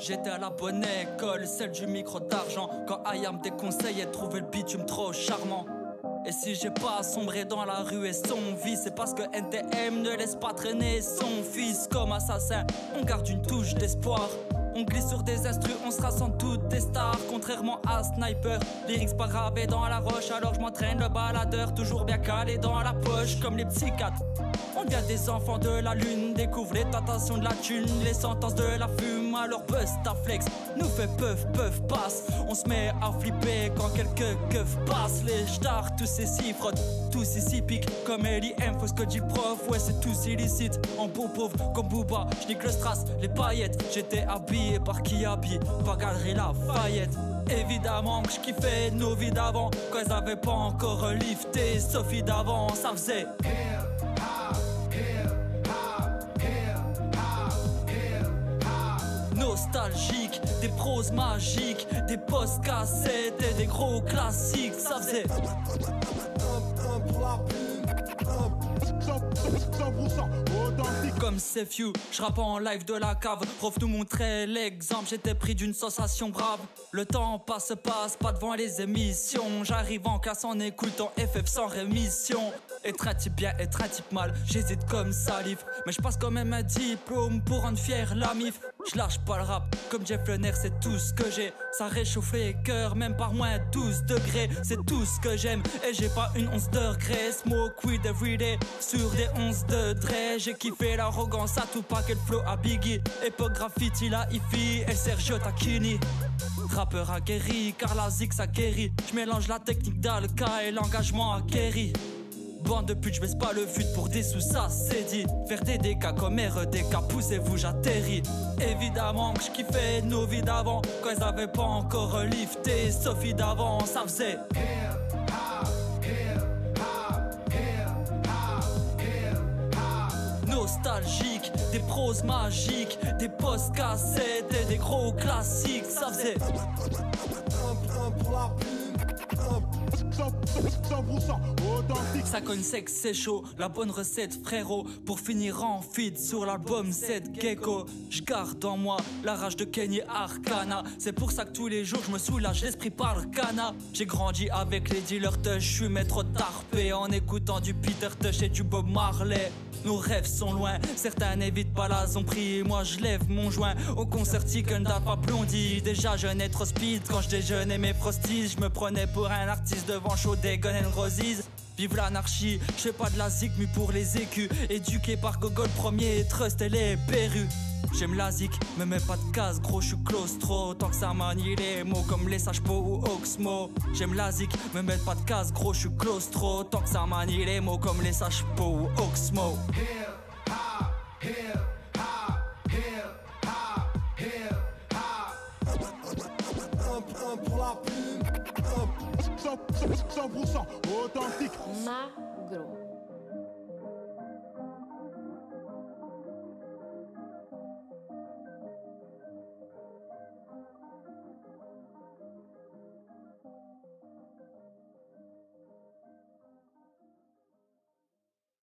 J'étais à la bonne école, celle du micro d'argent. Quand Aya me déconseillait trouver le bitume trop charmant. Et si j'ai pas sombré dans la rue et son vie, c'est parce que NTM ne laisse pas traîner son fils comme assassin. On garde une touche d'espoir. On glisse sur des instrus, on sera sans doute des stars. Contrairement à Sniper, lyrics pas gravés dans la roche. Alors je m'entraîne le baladeur, toujours bien calé dans la poche, comme les psychiatres. On vient des enfants de la lune, découvre les tentations de la thune, les sentences de la fume. Alors buzz ta flex, nous fait peuf, peuf, passe. On se met à flipper quand quelques keufs passent. Les stars, tous ces chiffres, tous ici piquent comme LIM, faut ce que dit le prof. Ouais, c'est tous illicite, en beau pauvre comme Booba. J'nique le strass, les paillettes. J'étais habillé par qui habille, par Galerie Lafayette. Évidemment que je kiffais nos vies d'avant, quand elles avaient pas encore lifté. Sophie d'avant, ça faisait. Nostalgique, des proses magiques, des postes cassettes et des gros classiques, ça faisait. Comme c'est few, je rappe en live de la cave. Prof nous montrer l'exemple, j'étais pris d'une sensation brave. Le temps passe, passe, pas devant les émissions. J'arrive en classe en écoutant FF sans rémission. Être un type bien, être un type mal, j'hésite comme salive. Mais je passe quand même un diplôme pour rendre fier la mif. Je lâche pas le rap, comme Jeff Lenner, c'est tout ce que j'ai. Ça réchauffe les cœurs, même par moins 12 degrés. C'est tout ce que j'aime, et j'ai pas une once de regret. Smoke weed everyday, sur des onces de Dre. J'ai kiffé l'arrogance à tout pas, quel flow à Biggie. Époque graffiti, la hifi, et Sergio Tacchini. Rappeur aguerri, car la zig ça. Je mélange la technique d'Alka et l'engagement acquéri. Bande de pute, je baisse pas le fut pour des sous, ça c'est dit. Faire des dégâts comme RDK, poussez-vous, j'atterris. Évidemment que je kiffais nos vies d'avant, quand elles avaient pas encore lifté. Sophie d'avant, ça faisait. Nostalgique, des proses magiques, des postes cassettes et des gros classiques, ça faisait. Ça cogne sec, c'est chaud, la bonne recette frérot Pour finir en feed sur l'album 7 Gecko Je garde en moi la rage de Kenny Arcana C'est pour ça que tous les jours je me soulage l'esprit par J'ai grandi avec les dealers Tush, je suis maître tarpé En écoutant du Peter Tush et du Bob Marley nos rêves sont loin, certains n'évitent pas la zombie. Moi je lève mon joint au concert Chicken pas blondie. Déjà jeune trop speed quand je déjeunais mes frosties. Je me prenais pour un artiste devant chaud des Gun and. Vive l'anarchie, je pas de la zik, mais pour les écus. Éduqué par Gogol premier, Trust et les perrues. J'aime la zik, me mets pas de casse, gros, je suis claustro. Tant que ça manie les mots comme les sages ou Oxmo. J'aime la zik, me mets pas de casse, gros, je suis claustro. Tant que ça manie les mots comme les sages ou Oxmo. 100% authentique. Magro.